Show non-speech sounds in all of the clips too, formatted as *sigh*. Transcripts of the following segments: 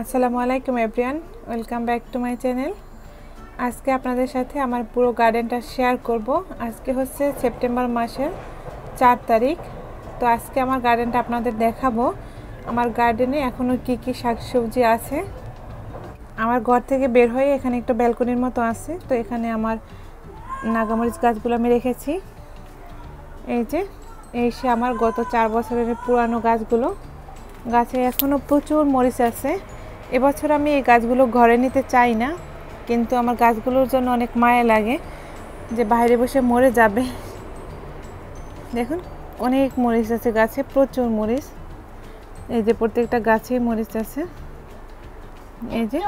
আসসালামু আলাইকুম everyone welcome back to my channel. আজকে আপনাদের সাথে আমার পুরো গার্ডেনটা শেয়ার করব। আজকে হচ্ছে সেপ্টেম্বর মাসের চার তারিখ। তো আজকে আমার গার্ডেনটা আপনাদের দেখাবো। আমার গার্ডেনে এখনও কি কি শাকসবজি আছে। আমার ঘর থেকে বের হয়ে এখানে একটা ব্যালকনির মতো আছে। তো এখানে আমার নাগামরিচ গাছগুলো আমি রেখেছি। এই যে, এই সে আমার গত চার বছরের পুরানো গাছগুলো। গাছে এখনও প্রচুর মরিচ আছে। এবছর আমি এই গাছগুলো ঘরে নিতে চাই না, কিন্তু আমার গাছগুলোর জন্য অনেক মায়া লাগে যে বাইরে বসে মরে যাবে। দেখুন, অনেক মরিচ আছে গাছে, প্রচুর মরিচ। এই যে প্রত্যেকটা গাছে মরিচ আছে। এই যে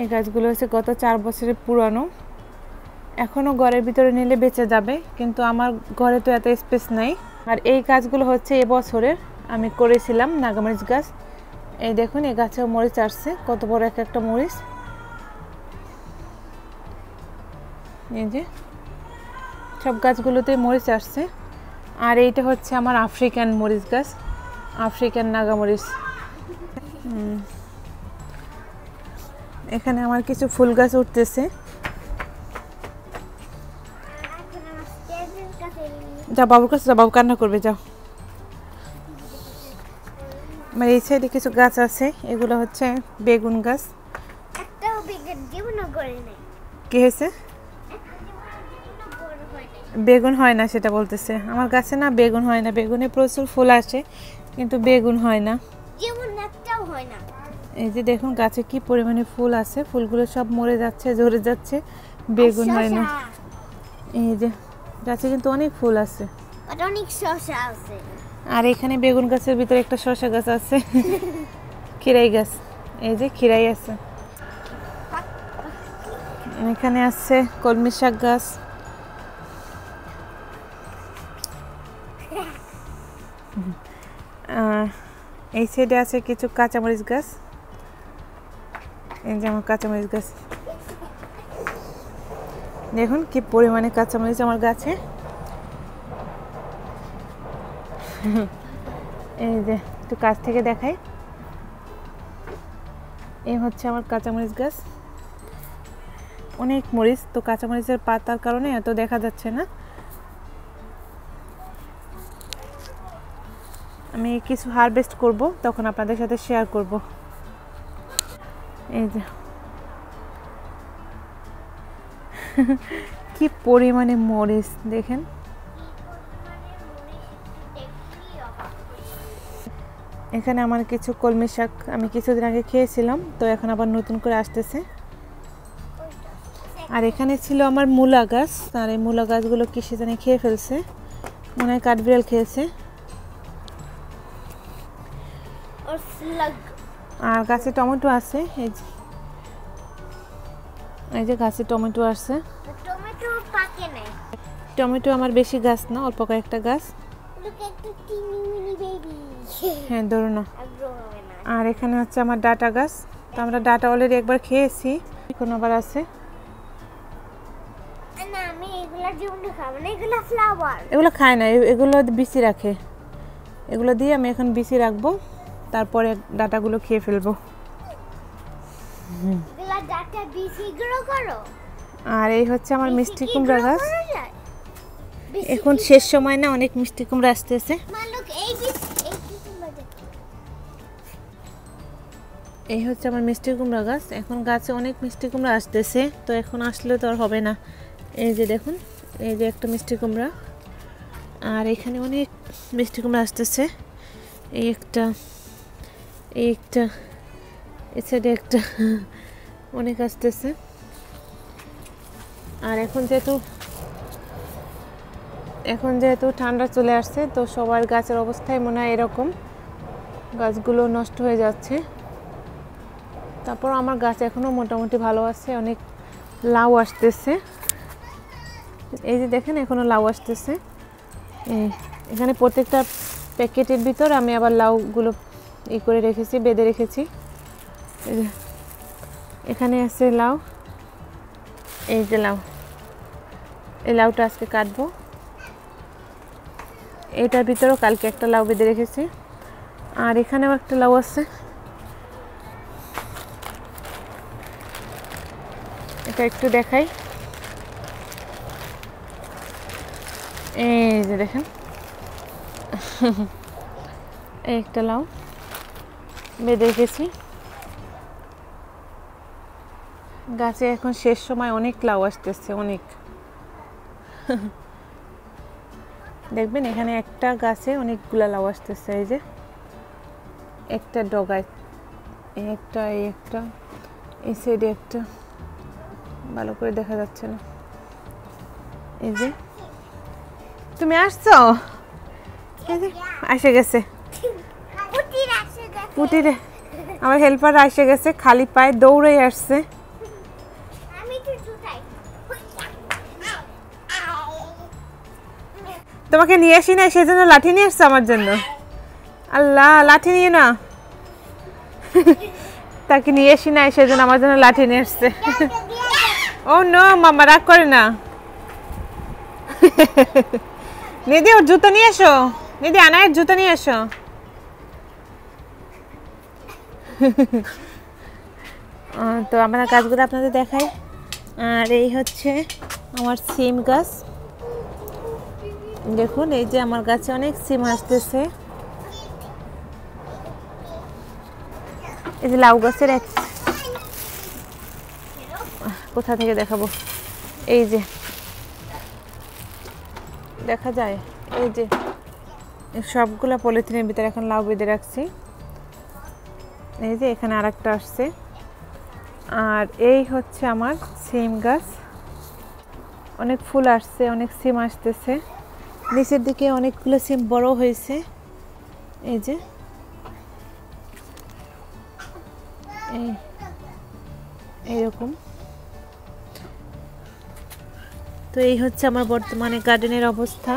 এই গাছগুলো হচ্ছে গত চার বছরের পুরানো। এখনও ঘরের ভিতরে নিলে বেঁচে যাবে, কিন্তু আমার ঘরে তো এত স্পেস নাই। আর এই গাছগুলো হচ্ছে এবছরের আমি করেছিলাম নাগামরিচ গাছ। এই দেখুন, এই গাছেও মরিচ আসছে, কত বড় এক একটা মরিচ। এই যে, সব গাছগুলোতে মরিচ আসছে। আর এইটা হচ্ছে আমার আফ্রিকান মরিচ গাছ, আফ্রিকান নাগামরিচ। এখানে আমার কিছু ফুল গাছ উঠতেছে। যা বাবুর কাছে যাও বাবু কান্না করবে, যাও। আমার এই সাইডে কিছু গাছ আছে এগুলো হচ্ছে বেগুন গাছ। একটাও বেগুন জীবনও করে নাই। কি হয়েছে? বেগুন হয় না সেটা বলতেছে। আমার গাছে না বেগুন হয় না। বেগুনে প্রচুর ফুল আসে কিন্তু বেগুন হয় না। যেমন একটাও হয় না। এই যে দেখুন গাছে কি পরিমাণে ফুল আছে। ফুলগুলো সব মরে যাচ্ছে ঝরে যাচ্ছে। বেগুন হয় না। এই যে গাছে কিন্তু অনেক ফুল আছে। অনেক শসা আছে। আর এখানে বেগুন গাছের ভিতরে একটা শসা গাছ আছে। খিরাই গাছ। এই যে খিরাই আছে। এখানে আছে কলমি শাক গাছ। এই সাইডে আছে কিছু কাঁচামরিচ গাছ। এই যে আমার কাঁচামরিচ গাছ। দেখুন কি পরিমাণে কাঁচামরিচ আমার গাছে। এই যে, একটু কাছ থেকে দেখাই। এই হচ্ছে আমার কাঁচামরিচ গাছ। অনেক মরিচ, তো কাঁচামরিচের পাতার কারণে এত দেখা যাচ্ছে না। আমি কিছু হারভেস্ট করব, তখন আপনাদের সাথে শেয়ার করব। এই যে। *laughs* কি পরিমাণে মরিচ, দেখেন। এখানে আমার কিছু কলমি শাক আমি কিছুদিন আগে খেয়েছিলাম তো এখন আবার নতুন করে আসতেছে। আর এখানে ছিল আমার মূলা গাছ আর এই মূলা গাছগুলো কিসে জানে খেয়ে ফেলছে। মনে হয় কাঠবিড়াল খেয়েছে। আর গাছে টমেটো আছে এই যে। এই যে গাছে টমেটো আসছে টমেটো টমেটো আমার বেশি গাছ না অল্প কয়েকটা গাছ। *laughs* হ্যাঁ ধরো না। আর এখানে হচ্ছে আমার ডাটা গাছ। তো আমরা ডাটা অলরেডি একবার খেয়েছি। এখন আবার আছে। এগুলা খায় না এগুলো বিচি রাখে। এগুলো দিয়ে আমি এখন বিচি রাখব। তারপরে ডাটাগুলো খেয়ে ফেলব। আর এই হচ্ছে আমার মিষ্টি কুমড়া গাছ। এখন শেষ সময় না অনেক মিষ্টি কুমড়া আসতেছে। এই হচ্ছে আমার মিষ্টি কুমড়া গাছ। এখন গাছে অনেক মিষ্টি কুমড়া আসতেছে তো এখন আসলে তো আর হবে না। এই যে দেখুন এই যে একটা মিষ্টি কুমড়া। আর এখানে অনেক মিষ্টি কুমড়া আসতেছে। এই একটা এই একটা এ সাইডে একটা অনেক আসতেছে। আর এখন যেহেতু এখন যেহেতু ঠান্ডা চলে আসছে, তো সবার গাছের অবস্থাই মনে হয় এরকম। গাছগুলো নষ্ট হয়ে যাচ্ছে। তারপর আমার গাছ এখনও মোটামুটি ভালো আছে, অনেক লাউ আসতেছে। এই যে দেখেন এখনও লাউ আসতেছে। এখানে প্রত্যেকটা প্যাকেটের ভিতর আমি আবার লাউগুলো ই করে রেখেছি, বেঁধে রেখেছি। এখানে আছে লাউ। এই যে লাউ। এই লাউটা আজকে কাটবো। এটার ভিতরেও কালকে একটা লাউ বেঁধে রেখেছি। আর এখানেও একটা লাউ আছে। এটা একটু দেখাই। এই যে দেখেন। এই একটা লাউ বেঁধে রেখেছি। গাছে এখন শেষ সময় অনেক লাউ আসতেছে, অনেক। দেখবেন এখানে একটা গাছে অনেকগুলা লাউ আসতেছে এই যে। একটা ডগায় এই একটা এই একটা এই সাইডে একটা। ভালো করে দেখা যাচ্ছে না। এই যে। তুমি আসছো? এই যে এসে গেছে। পুটিরে আমার হেল্পার আসে গেছে খালি পায়ে দৌড়ে আসছে। তোমাকে নিয়ে আসি না সেজন্য লাঠি নিয়ে আসছে আমার জন্য। আল্লাহ, লাঠি নিয়ে না *laughs* তাকে নিয়ে আসি না সেজন্য আমার জন্য লাঠি নিয়ে আসছে। *laughs* ও নো মামা রাগ করে না। *laughs* নিদি, ওর জুতো নিয়ে এসো। নিদি, আনায়ের জুতো নিয়ে এসো। তো আমরা গাছগুলো আপনাদের দেখাই। আর এই হচ্ছে আমার সিম গাছ। দেখুন, এই যে আমার গাছে অনেক সিম আসতেছে। এই যে লাউ গাছের এক কোথা থেকে দেখাবো? এই যে। দেখা যায়, এই যে। সবগুলো পলিথিনের ভিতরে এখন লাউ বেঁধে রাখছি। এই যে এখানে আরেকটা আসছে। আর এই হচ্ছে আমার সিম গাছ। অনেক ফুল আসছে, অনেক সিম আসতেছে। নিচের দিকে অনেকগুলো সিম বড় হয়েছে। এই যে। এই, এইরকম। তো এই হচ্ছে আমার বর্তমানে গার্ডেনের অবস্থা।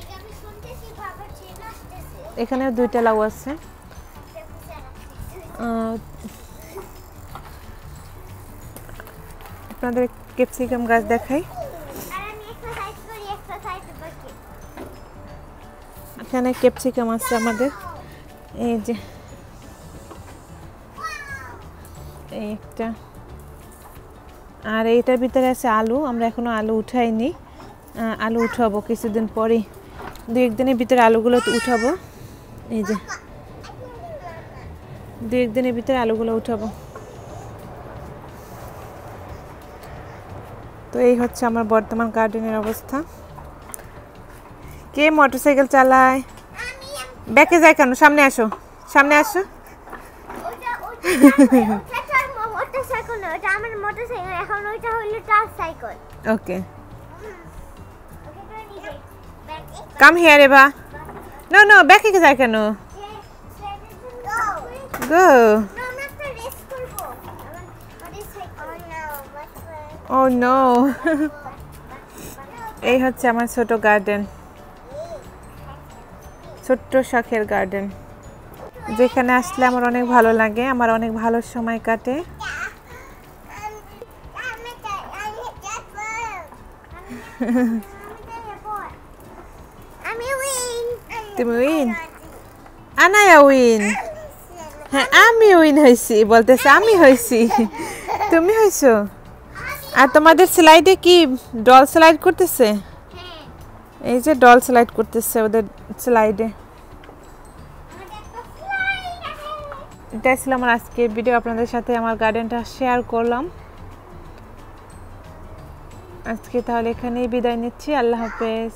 এটা আমি শুনতেছি বাবা চেন আসতেছে এখানে দুইটা লাউ আছে। আপনাদের ক্যাপসিকাম গাছ দেখাই। এখানে ক্যাপসিকাম আছে আমাদের। এই যে। এই একটা আর এইটার ভিতরে আছে আলু, আমরা এখনও আলু উঠাইনি। আলু উঠাবো কিছুদিন পরেই। দু একদিনের ভিতরে আলুগুলো উঠাবো। এই যে। দু একদিনের ভিতরে আলুগুলো উঠাবো। তো এই হচ্ছে আমার বর্তমান গার্ডেনের অবস্থা। কে মোটরসাইকেল চালায়? ব্যাকে যায় কেন? সামনে আসো। সামনে আসো। ওকে কাম হিয়ার এবা নো নো ব্যাকে যায় কেন? গো ও নো এই হচ্ছে আমার ছোট গার্ডেন ছোট্ট শখের গার্ডেন। যেখানে আসলে আমার অনেক ভালো লাগে আমার অনেক ভালো সময় কাটে। তুমি উইন আনায়া উইন হ্যাঁ আমি উইন হয়েছি বলতেছে আমি হয়েছি। তুমি হয়েছো? আর তোমাদের স্লাইডে কি ডল স্লাইড করতেছে? হ্যাঁ। এই যে ডল স্লাইড করতেছে ওদের স্লাইডে। এটাই ছিল আমার আজকের ভিডিও আপনাদের সাথে আমার গার্ডেনটা শেয়ার করলাম। আজকে তাহলে এখানেই বিদায় নিচ্ছি। আল্লাহ হাফেজ।